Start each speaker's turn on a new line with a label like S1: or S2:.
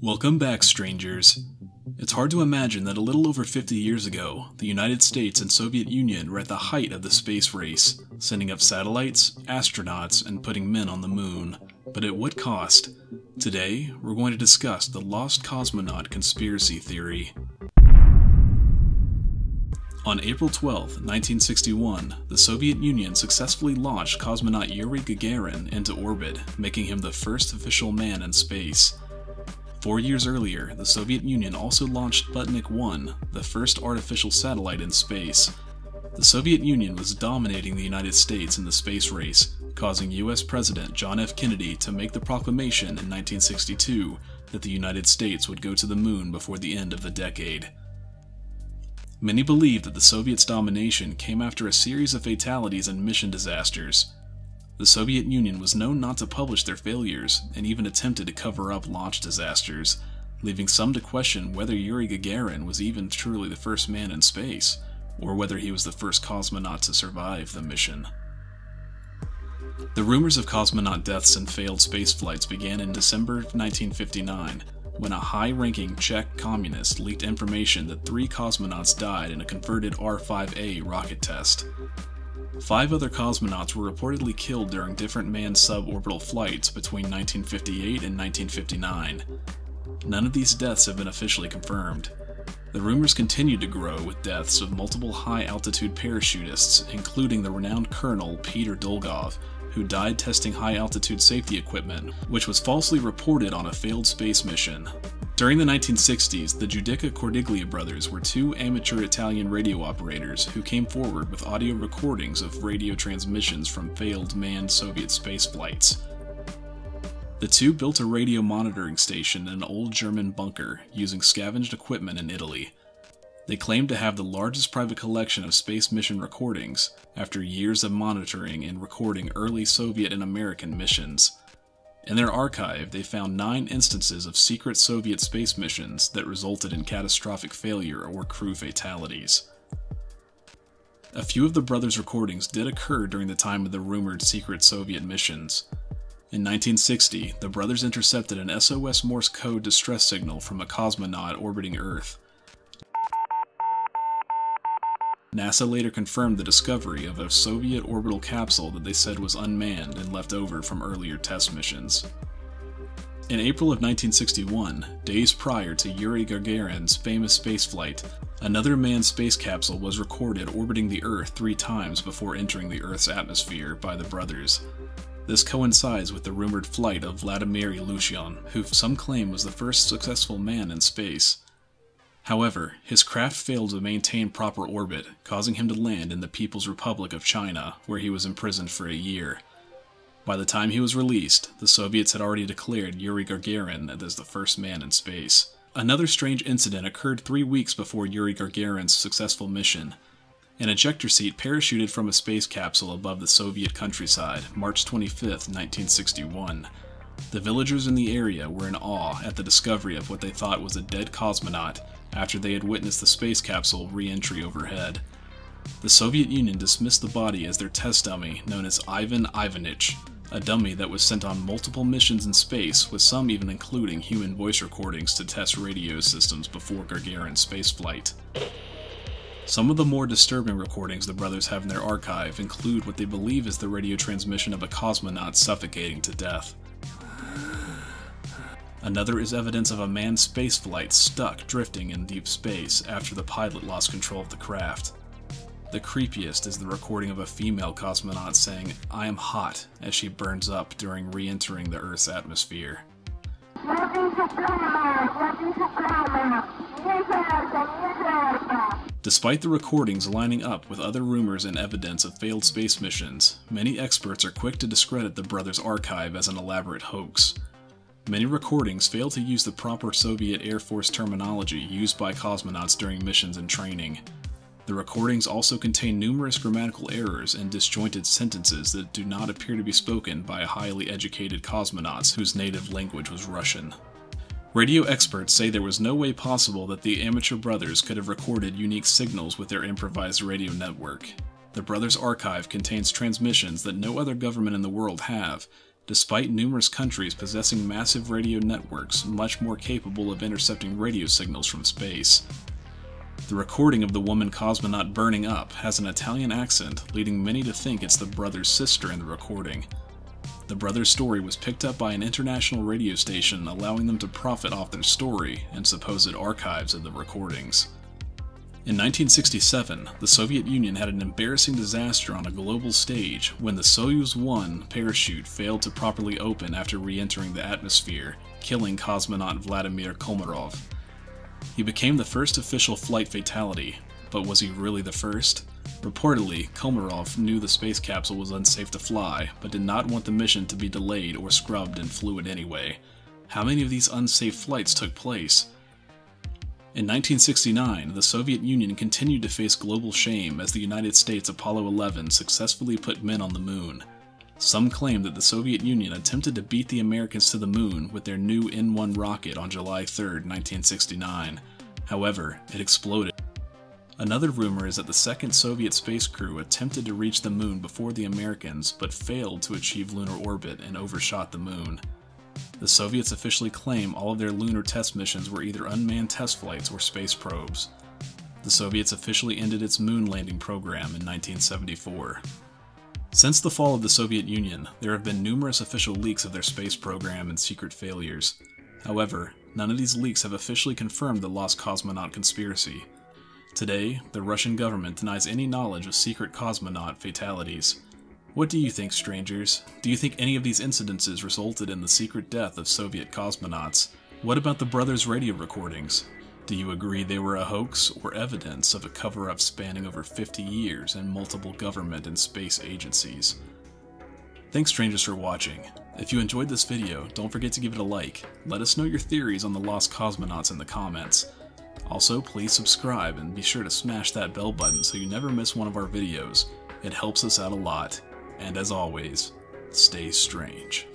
S1: Welcome back, strangers. It's hard to imagine that a little over 50 years ago, the United States and Soviet Union were at the height of the space race, sending up satellites, astronauts, and putting men on the moon. But at what cost? Today, we're going to discuss the lost cosmonaut conspiracy theory. On April 12, 1961, the Soviet Union successfully launched cosmonaut Yuri Gagarin into orbit, making him the first official man in space. Four years earlier, the Soviet Union also launched Sputnik 1, the first artificial satellite in space. The Soviet Union was dominating the United States in the space race, causing US President John F. Kennedy to make the proclamation in 1962 that the United States would go to the moon before the end of the decade. Many believe that the Soviets' domination came after a series of fatalities and mission disasters. The Soviet Union was known not to publish their failures, and even attempted to cover up launch disasters, leaving some to question whether Yuri Gagarin was even truly the first man in space, or whether he was the first cosmonaut to survive the mission. The rumors of cosmonaut deaths and failed space flights began in December 1959, when a high ranking Czech communist leaked information that three cosmonauts died in a converted R 5A rocket test. Five other cosmonauts were reportedly killed during different manned suborbital flights between 1958 and 1959. None of these deaths have been officially confirmed. The rumors continued to grow with deaths of multiple high altitude parachutists, including the renowned Colonel Peter Dolgov, who died testing high altitude safety equipment, which was falsely reported on a failed space mission. During the 1960s, the Judica Cordiglia brothers were two amateur Italian radio operators who came forward with audio recordings of radio transmissions from failed manned Soviet space flights. The two built a radio monitoring station in an old German bunker using scavenged equipment in Italy. They claimed to have the largest private collection of space mission recordings after years of monitoring and recording early Soviet and American missions. In their archive, they found nine instances of secret Soviet space missions that resulted in catastrophic failure or crew fatalities. A few of the brothers' recordings did occur during the time of the rumored secret Soviet missions. In 1960, the brothers intercepted an SOS Morse code distress signal from a cosmonaut orbiting Earth. NASA later confirmed the discovery of a Soviet orbital capsule that they said was unmanned and left over from earlier test missions. In April of 1961, days prior to Yuri Gagarin's famous spaceflight, another manned space capsule was recorded orbiting the Earth three times before entering the Earth's atmosphere by the brothers. This coincides with the rumored flight of Vladimir Ilyushin, who some claim was the first successful man in space. However, his craft failed to maintain proper orbit, causing him to land in the People's Republic of China, where he was imprisoned for a year. By the time he was released, the Soviets had already declared Yuri Gagarin as the first man in space. Another strange incident occurred three weeks before Yuri Gagarin's successful mission. An ejector seat parachuted from a space capsule above the Soviet countryside, March 25, 1961. The villagers in the area were in awe at the discovery of what they thought was a dead cosmonaut after they had witnessed the space capsule re entry overhead. The Soviet Union dismissed the body as their test dummy, known as Ivan Ivanich, a dummy that was sent on multiple missions in space, with some even including human voice recordings to test radio systems before Gagarin's spaceflight. Some of the more disturbing recordings the brothers have in their archive include what they believe is the radio transmission of a cosmonaut suffocating to death. Another is evidence of a manned spaceflight stuck drifting in deep space after the pilot lost control of the craft. The creepiest is the recording of a female cosmonaut saying, I am hot, as she burns up during re entering the Earth's atmosphere. Despite the recordings lining up with other rumors and evidence of failed space missions, many experts are quick to discredit the brothers' archive as an elaborate hoax. Many recordings fail to use the proper Soviet Air Force terminology used by cosmonauts during missions and training. The recordings also contain numerous grammatical errors and disjointed sentences that do not appear to be spoken by highly educated cosmonauts whose native language was Russian. Radio experts say there was no way possible that the amateur brothers could have recorded unique signals with their improvised radio network. The brothers' archive contains transmissions that no other government in the world have, despite numerous countries possessing massive radio networks much more capable of intercepting radio signals from space. The recording of the woman cosmonaut burning up has an Italian accent, leading many to think it's the brother's sister in the recording. The brothers' story was picked up by an international radio station, allowing them to profit off their story and supposed archives of the recordings. In 1967, the Soviet Union had an embarrassing disaster on a global stage when the Soyuz 1 parachute failed to properly open after re entering the atmosphere, killing cosmonaut Vladimir Komarov. He became the first official flight fatality, but was he really the first? Reportedly, Komarov knew the space capsule was unsafe to fly, but did not want the mission to be delayed or scrubbed and flew it anyway. How many of these unsafe flights took place? In 1969, the Soviet Union continued to face global shame as the United States Apollo 11 successfully put men on the moon. Some claim that the Soviet Union attempted to beat the Americans to the moon with their new N-1 rocket on July 3, 1969. However, it exploded. Another rumor is that the second Soviet space crew attempted to reach the moon before the Americans but failed to achieve lunar orbit and overshot the moon. The Soviets officially claim all of their lunar test missions were either unmanned test flights or space probes. The Soviets officially ended its moon landing program in 1974. Since the fall of the Soviet Union, there have been numerous official leaks of their space program and secret failures. However, none of these leaks have officially confirmed the lost cosmonaut conspiracy. Today, the Russian government denies any knowledge of secret cosmonaut fatalities. What do you think, strangers? Do you think any of these incidences resulted in the secret death of Soviet cosmonauts? What about the brothers' radio recordings? Do you agree they were a hoax or evidence of a cover up spanning over 50 years and multiple government and space agencies? Thanks, strangers, for watching. If you enjoyed this video, don't forget to give it a like. Let us know your theories on the lost cosmonauts in the comments. Also, please subscribe and be sure to smash that bell button so you never miss one of our videos. It helps us out a lot. And as always, stay strange.